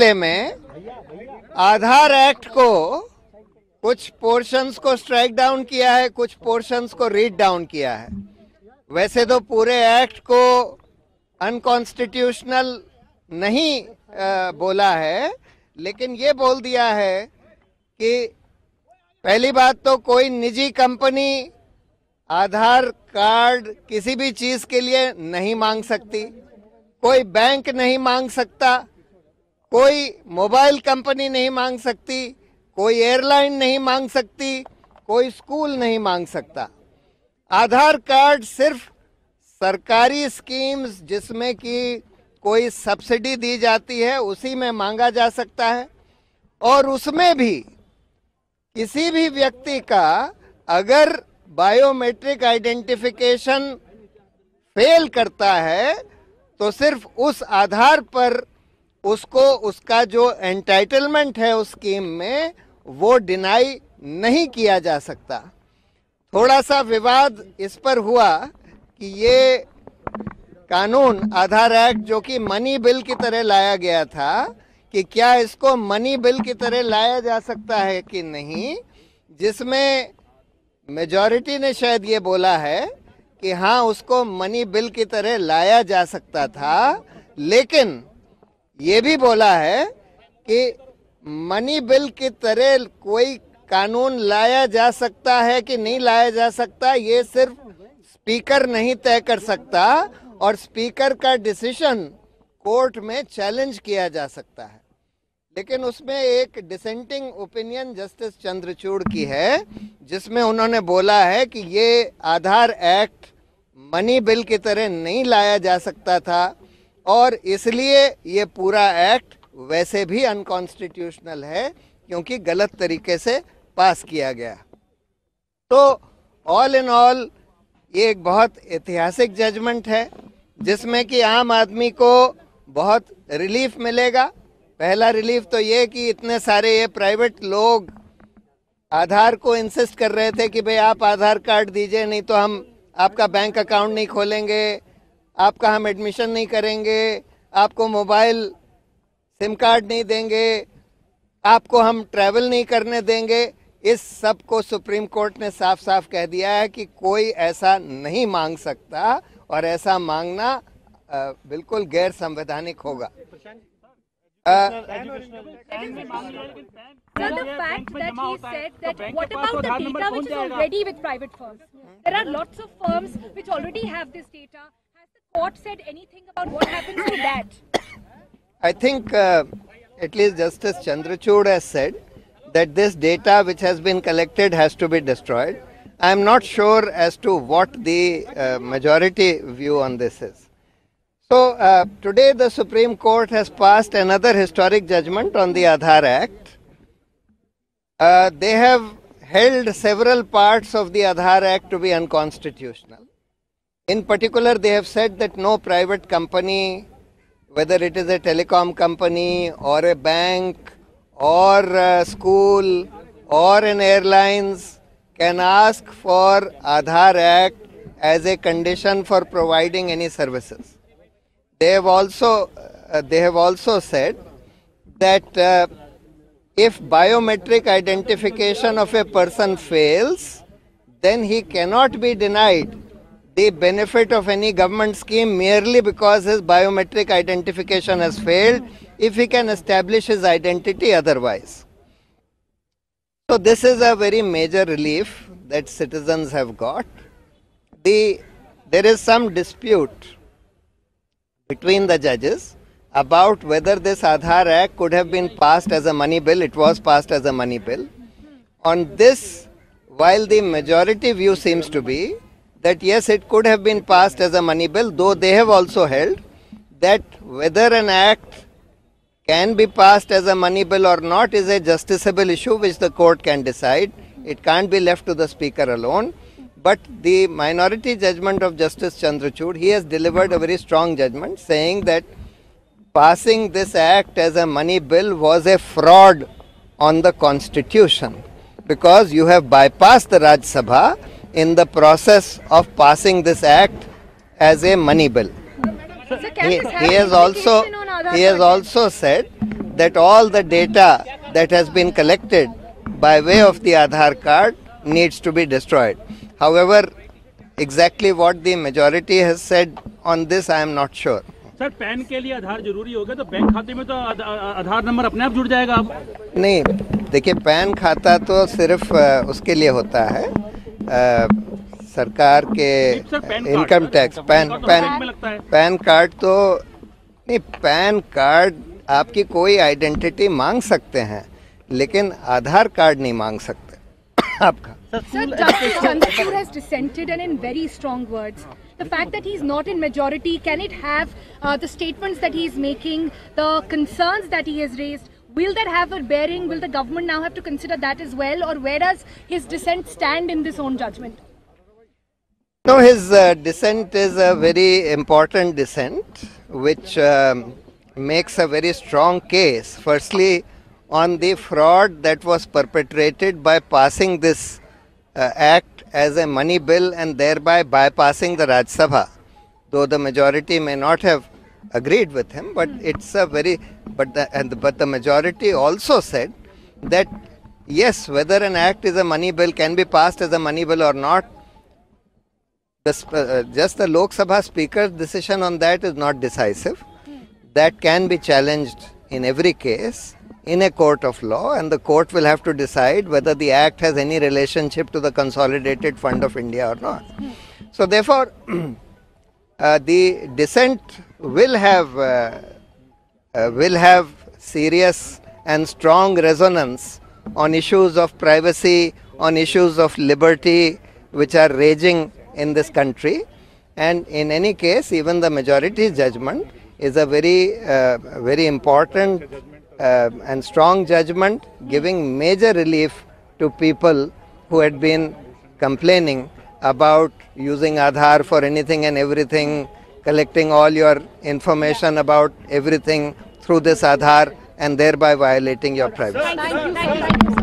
मामले में आधार एक्ट को कुछ पोर्शंस को स्ट्राइक डाउन किया है, कुछ पोर्शंस को रीड डाउन किया है। वैसे तो पूरे एक्ट को अनकॉन्स्टिट्यूशनल नहीं बोला है, लेकिन ये बोल दिया है कि पहली बात तो कोई निजी कंपनी आधार कार्ड किसी भी चीज़ के लिए नहीं मांग सकती, कोई बैंक नहीं मांग सकता कोई मोबाइल कंपनी नहीं मांग सकती, कोई एयरलाइन नहीं मांग सकती, कोई स्कूल नहीं मांग सकता। आधार कार्ड सिर्फ़ सरकारी स्कीम्स जिसमें कि कोई सब्सिडी दी जाती है, उसी में मांगा जा सकता है। और उसमें भी किसी भी व्यक्ति का अगर बायोमेट्रिक आइडेंटिफिकेशन फेल करता है तो सिर्फ़ उस आधार पर उसको उसका जो एंटाइटलमेंट है उस स्कीम में, वो डिनाई नहीं किया जा सकता। थोड़ा सा विवाद इस पर हुआ कि ये कानून, आधार एक्ट जो कि मनी बिल की तरह लाया गया था, कि क्या इसको मनी बिल की तरह लाया जा सकता है कि नहीं, जिसमें मेजॉरिटी ने शायद ये बोला है कि हाँ उसको मनी बिल की तरह लाया जा सकता था, लेकिन ये भी बोला है कि मनी बिल की तरह कोई कानून लाया जा सकता है कि नहीं लाया जा सकता, ये सिर्फ़ स्पीकर नहीं तय कर सकता और स्पीकर का डिसीज़न कोर्ट में चैलेंज किया जा सकता है। लेकिन उसमें एक डिसेंटिंग ओपिनियन जस्टिस चंद्रचूड़ की है, जिसमें उन्होंने बोला है कि ये आधार एक्ट मनी बिल की तरह नहीं लाया जा सकता था और इसलिए ये पूरा एक्ट वैसे भी अनकॉन्स्टिट्यूशनल है, क्योंकि गलत तरीके से पास किया गया। तो ऑल इन ऑल ये एक बहुत ऐतिहासिक जजमेंट है, जिसमें कि आम आदमी को बहुत रिलीफ मिलेगा। पहला रिलीफ तो ये कि इतने सारे ये प्राइवेट लोग आधार को इंसिस्ट कर रहे थे कि भाई आप आधार कार्ड दीजिए, नहीं तो हम आपका बैंक अकाउंट नहीं खोलेंगे। आपका हम एडमिशन नहीं करेंगे आपको मोबाइल सिम कार्ड नहीं देंगे आपको हम ट्रैवल नहीं करने देंगे इस सबको सुप्रीम कोर्ट ने साफ़ साफ़ कह दिया है कि कोई ऐसा नहीं मांग सकता और ऐसा मांगना आ, बिल्कुल गैर संवैधानिक होगा Sir, the fact that he said that what about the data which is already with private firms? There are lots of firms which already have this data. Court said anything about what happens to that? I think uh, at least Justice Chandrachud has said that this data which has been collected has to be destroyed. I am not sure as to what the uh, majority view on this is. So, uh, today the Supreme Court has passed another historic judgment on the Aadhaar Act. Uh, they have held several parts of the Aadhaar Act to be unconstitutional. In particular, they have said that no private company, whether it is a telecom company or a bank or a school or an airlines, can ask for Aadhaar Act as a condition for providing any services. They have also uh, they have also said that uh, if biometric identification of a person fails, then he cannot be denied the benefit of any government scheme merely because his biometric identification has failed if he can establish his identity otherwise. So this is a very major relief that citizens have got. The, there is some dispute between the judges about whether this Aadhaar Act could have been passed as a money bill. It was passed as a money bill. On this, while the majority view seems to be that yes, it could have been passed as a money bill, though they have also held that whether an act can be passed as a money bill or not is a justiciable issue which the court can decide. It can't be left to the speaker alone. But the minority judgment of Justice Chandrachud, he has delivered a very strong judgment saying that passing this act as a money bill was a fraud on the constitution because you have bypassed the Rajya Sabha in the process of passing this act as a money bill. Sir, can He, this have he has also implication on Aadhaar he has content? also said that all the data that has been collected by way of the Aadhaar card needs to be destroyed. However, exactly what the majority has said on this, I am not sure. Sir pan के लिए आधार जरूरी होगा तो bank खाते में तो आध- आ- आधार number अपने आप जुड़ जाएगा अब नहीं देखिए पैन खाता तो सिर्फ अ, उसके लिए होता है अ, सरकार के। इनकम टैक्स पैन पैन तो पैन है। कार्ड तो नहीं पैन कार्ड आपकी कोई आइडेंटिटी मांग सकते हैं लेकिन आधार कार्ड नहीं मांग सकते आपका Sir, Justice Chandrachud has dissented and in very strong words. The fact that he's not in majority, can it have uh, the statements that he's making, the concerns that he has raised? Will that have a bearing? Will the government now have to consider that as well? Or where does his dissent stand in this own judgment? No, his uh, dissent is a very important dissent, which um, makes a very strong case. Firstly, on the fraud that was perpetrated by passing this uh, act as a money bill and thereby bypassing the Rajya Sabha. Though the majority may not have agreed with him, but it's a very but the and but the majority also said that yes, whether an act is a money bill can be passed as a money bill or not the, uh, just the Lok Sabha Speaker's decision on that is not decisive. That can be challenged in every case in a court of law, and the court will have to decide whether the act has any relationship to the Consolidated Fund of India or not. So, therefore, uh, the dissent will have uh, uh, will have serious and strong resonance on issues of privacy, on issues of liberty, which are raging in this country. And in any case, even the majority judgment is a very, uh, very important uh, and strong judgment, giving major relief to people who had been complaining about using Aadhaar for anything and everything, collecting all your information about everything through this Aadhaar and thereby violating your privacy.